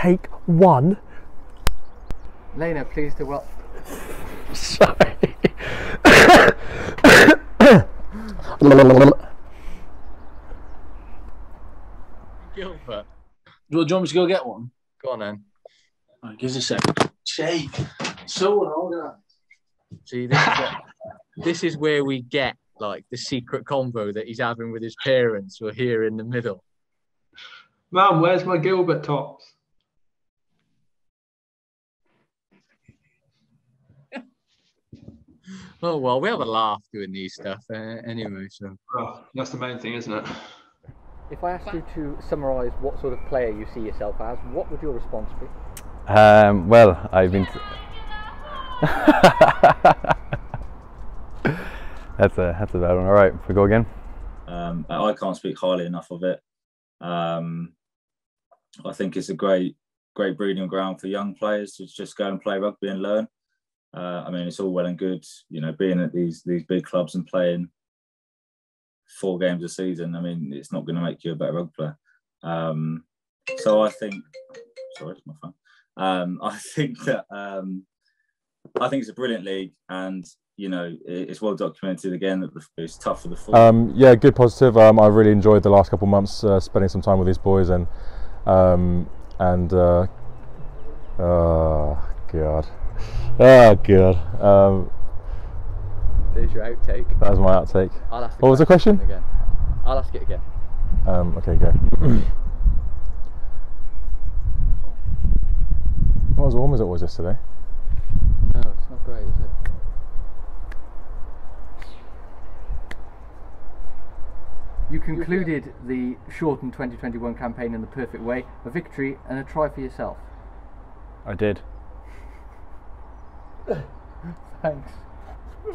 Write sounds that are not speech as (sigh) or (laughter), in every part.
take one. Lena, please do well. Sorry. Gilbert. Do you want me to go get one? Go on then. Right, give us a second. Shake. So organised. See, this is, what- (laughs) this is where we get like the secret convo that he's having with his parents. We're here in the middle. Mum, where's my Gilbert tops? Oh well, we have a laugh doing these stuff uh, anyway. So Oh, that's the main thing, isn't it? If I asked you to summarise what sort of player you see yourself as, what would your response be? Um, well, I've been. (laughs) that's a that's a bad one. All right, we go again. Um, I can't speak highly enough of it. Um, I think it's a great, great breeding ground for young players to just go and play rugby and learn. Uh, I mean, it's all well and good, you know, being at these these big clubs and playing four games a season. I mean, it's not going to make you a better rugby player. Um, so I think, sorry, it's my phone. Um, (laughs) I think that um, I think it's a brilliant league, and you know, it- it's well documented again that it's tough for the full. Um, yeah, good positive. Um, I really enjoyed the last couple of months uh, spending some time with these boys and um, and uh, oh god, oh god, um, There's your outtake. that was my outtake. I'll ask What was the question? Again. I'll ask it again. Um, okay, go. (coughs) Not as warm as it was yesterday. No, it's not great, is it? You concluded the shortened 2021 campaign in the perfect way, a victory and a try for yourself. I did. (laughs) Thanks. (laughs)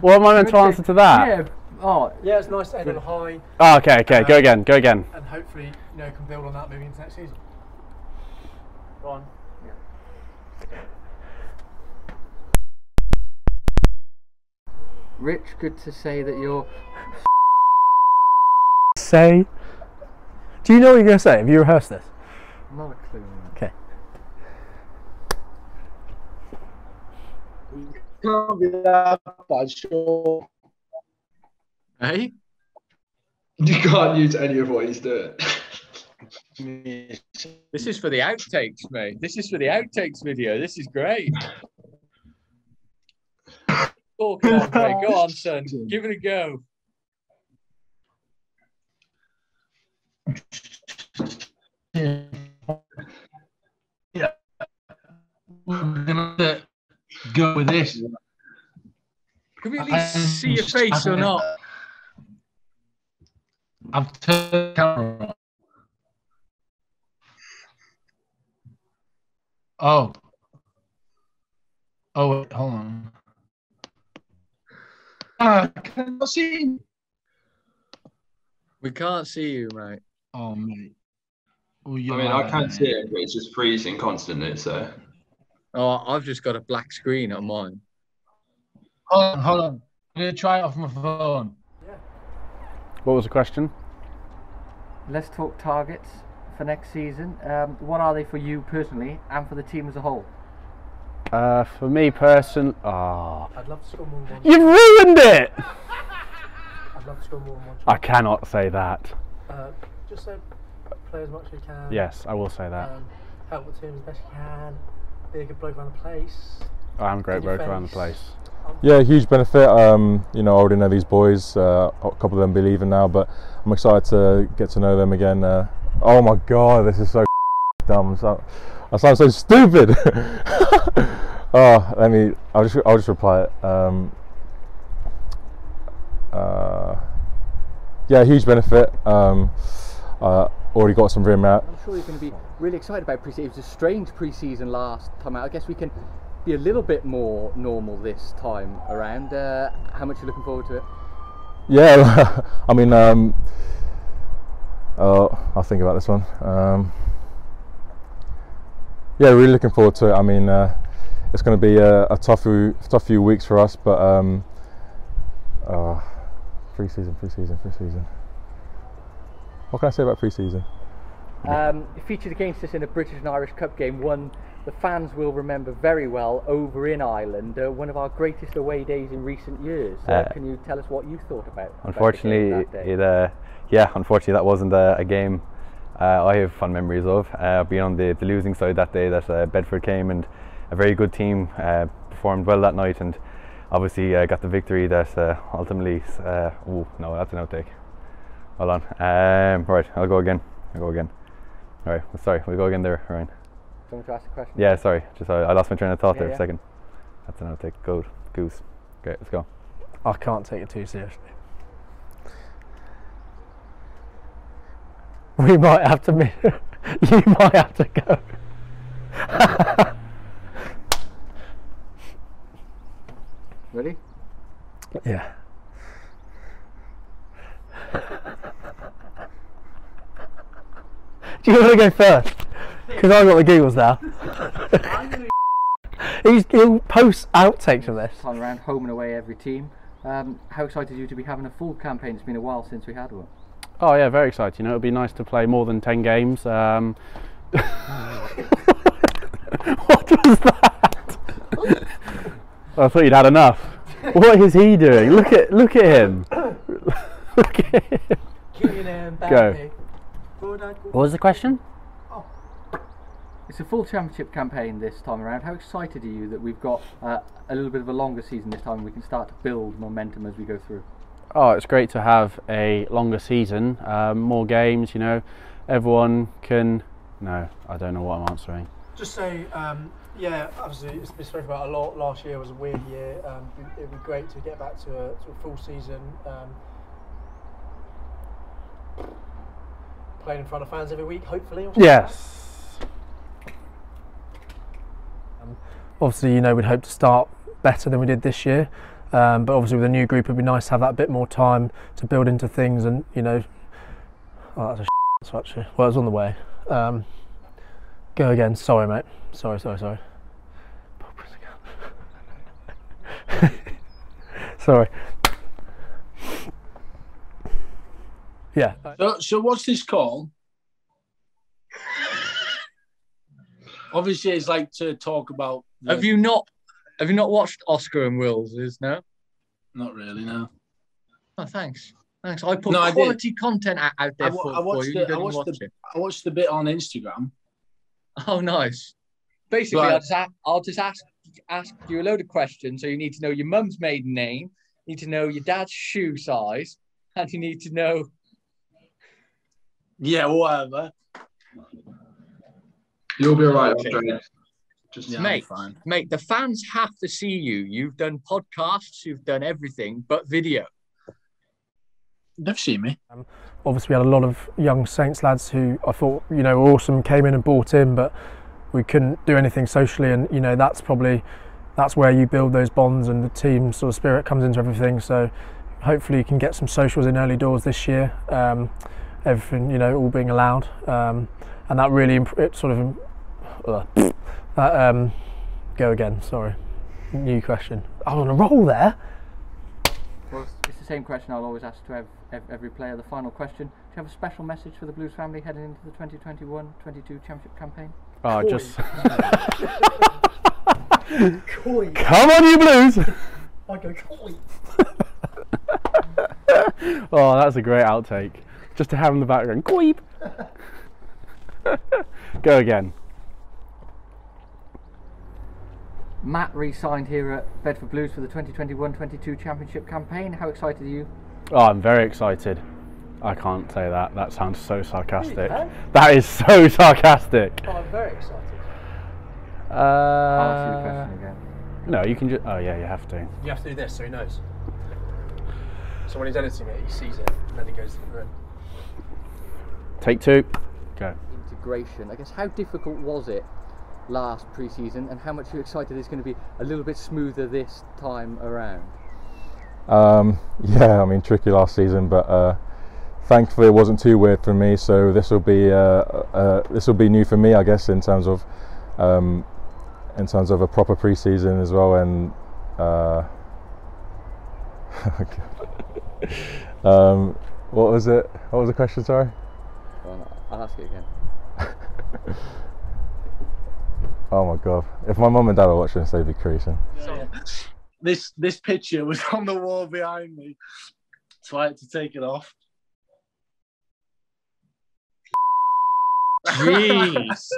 what am I meant to answer to that? Yeah. Oh, Yeah, it's nice to end on a high Oh, okay, okay, go um, again, go again. and hopefully, you know, can build on that moving into next season. Go on. Rich, good to say that you're. Say. Do you know what you're going to say? Have you rehearsed this? Not a clue. Okay. Can't be that bad, sure. hey, You can't use any of what he's doing. this is for the outtakes, mate. This is for the outtakes video. This is great. Oh, come on, mate. Go on, son. Give it a go. Have to go with this. Can we at least see your face or not? I've turned the camera on. Oh. Oh, wait, hold on. Ah, can I not see? We can't see you, mate. Oh, mate. Oh, I mean, I can mate. see it, but it's just freezing constantly. So Oh, I've just got a black screen on mine. Hold on, hold on. I'm gonna try it off my phone. Yeah. What was the question? Let's talk targets for next season. Um, what are they for you personally and for the team as a whole? Uh, for me person, ah, I'd love to score more than one. you've ruined it. (laughs) I'd love to score more than one. I cannot say that. Uh, just so play as much as you can. Yes, I will say that. Um, help the team as best you can. Be a good bloke around the place. I am a great in your bloke around the place. Yeah, huge benefit. Um, you know, I already know these boys. Uh, a couple of them be leaving now, but I'm excited to get to know them again. Uh, oh my god, this is so (laughs) dumb. So, I sound so stupid. (laughs) oh, let me. I'll just. I'll just reply it. Um, uh, yeah, huge benefit. Um, uh, already got some room out. I'm sure you're going to be really excited about pre-season. It was a strange pre-season last time out. I guess we can be a little bit more normal this time around. Uh, how much are you looking forward to it? Yeah, (laughs) I mean, um, uh, I'll think about this one. Um, yeah, really looking forward to it. I mean, uh, it's going to be a, a tough, few, tough few weeks for us, but um, uh, pre-season, pre-season, pre-season. What can I say about pre-season? Um, featured against us in a British and Irish Cup game, one the fans will remember very well over in Ireland, uh, one of our greatest away days in recent years. Uh, Uh, can you tell us what you thought about? about Unfortunately, that day? it uh, yeah, unfortunately that wasn't a, a game uh, I have fond memories of. Uh, being on the, the losing side that day, that uh, Bedford came and a very good team uh, performed well that night, and obviously uh, got the victory that uh, ultimately. Uh, oh no, that's an outtake. Hold on. Um, right, I'll go again. I'll go again. All right, sorry, we'll go again there, Ryan. Do you want me to ask a question? Yeah, sorry, just I, I lost my train of thought Yeah, there yeah. for a second. That's an outtake. Good, goose. Okay, let's go. I can't take it too seriously. We might have to. mi- (laughs) you might have to go. Ready? Yeah. Do you want to go first? Because I've got the giggles now. (laughs) He's, he'll post outtakes of this. Time around, home and away every team. Um, how excited are you to be having a full campaign? It's been a while since we had one. Oh yeah, very exciting. You know, it'd be nice to play more than ten games. Um, (laughs) (laughs) What was that? I thought you'd had enough. What is he doing? Look at look at him. (coughs) look at him. Go. What was the question? It's a full championship campaign this time around. How excited are you that we've got uh, a little bit of a longer season this time and we can start to build momentum as we go through? Oh, it's great to have a longer season, um, more games. You know, everyone can. No, I don't know what I'm answering. Just say, um, yeah, obviously it's been spoken about a lot. Last year was a weird year. Um, it would be great to get back to a, to a full season. Um, playing in front of fans every week, hopefully. or something like that. Yes. Obviously, you know, we'd hope to start better than we did this year. Um, but obviously, with a new group, it'd be nice to have that bit more time to build into things and, you know. Oh, that's a answer, actually. Well, it's on the way. Um, go again. Sorry, mate. Sorry, sorry, sorry. (laughs) sorry. Yeah. So, so what's this called? Obviously, it's like to talk about. the- Have you not? Have you not watched Oscar and Wills? Is no? Not really, no. Oh, thanks. Thanks. I put No, I did. quality content out, out there I, wa- for, I for watched you. the, You I don't watched watch the, it. I watched the bit on Instagram. Oh, nice. Basically, Right. I'll just a- I'll just ask ask you a load of questions. So you need to know your mum's maiden name, you need to know your dad's shoe size, and you need to know. Yeah, whatever. You'll be alright, Okay. Andre. Just Yeah, mate, fine. mate, the fans have to see you. You've done podcasts, you've done everything but video. They've seen me. obviously we had a lot of young Saints lads who I thought you know were awesome came in and bought in, but we couldn't do anything socially, and you know that's probably that's where you build those bonds and the team sort of spirit comes into everything. So hopefully you can get some socials in early doors this year. Um, everything you know all being allowed, um, and that really imp- it sort of uh, that um, go again. Sorry, new question. I'm on a roll there. Well, it's- it's the same question I'll always ask to ev- ev- every player. The final question: Do you have a special message for the Blues family heading into the 2021-22 Championship campaign? Oh, just (laughs) Coy. come on, you Blues! (laughs) I go coy. (laughs) oh, that's a great outtake. Just to have in the background. Queep. (laughs) Go again. Matt re-signed here at Bedford Blues for the 2021-22 Championship campaign. How excited are you? Oh, I'm very excited. I can't say that. That sounds so sarcastic. can. That is so (laughs) sarcastic. Oh, I'm very excited. I'll ask you the Uh, question again. no, you can just. Oh yeah, you have to. You have to do this so he knows. So when he's editing it, he sees it and then he goes through it. Take two. Go. Integration. I guess how difficult was it last pre-season, and how much are you excited it's going to be a little bit smoother this time around? Um, (laughs) yeah, I mean, tricky last season, but uh, thankfully it wasn't too weird for me. So this will be uh, uh, this will be new for me, I guess, in terms of um, in terms of a proper pre-season as well. And uh, (laughs) (laughs) um, what was it? What was the question? Sorry. Well, I'll ask it again. (laughs) oh my god! If my mum and dad are watching this, they'd be creasing. This this picture was on the wall behind me, so I had to take it off. Jeez.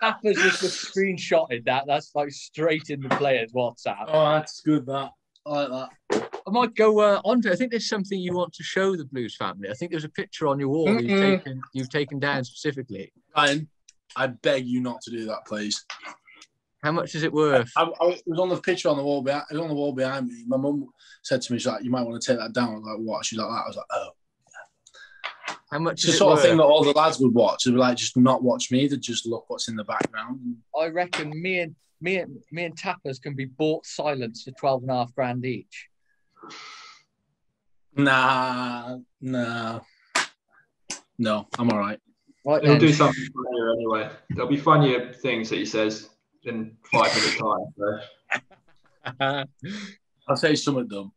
Tappers just just screenshotted that. That's like straight in the player's WhatsApp. Oh, that's good. That I like that. I might go uh, on to. I think there's something you want to show the Blues family. I think there's a picture on your wall that you've taken. You've taken down specifically. Ryan, I beg you not to do that, please. How much is it worth? I, I, it was on the picture on the wall behind. It was on the wall behind me. My mum said to me, "She's like, you might want to take that down." I was like, "What?" She's like, "That." I was like, "Oh." How much It's is the it sort of thing that all the lads would watch. They'd be like, just not watch me. They'd just look what's in the background. I reckon me and me and me and Tappers can be bought silence for twelve and a half grand each. Nah, nah, no, I'm all right. Right He'll then. do something funnier anyway. There'll be funnier things that he says in five minutes time. So. (laughs) I'll say something dumb.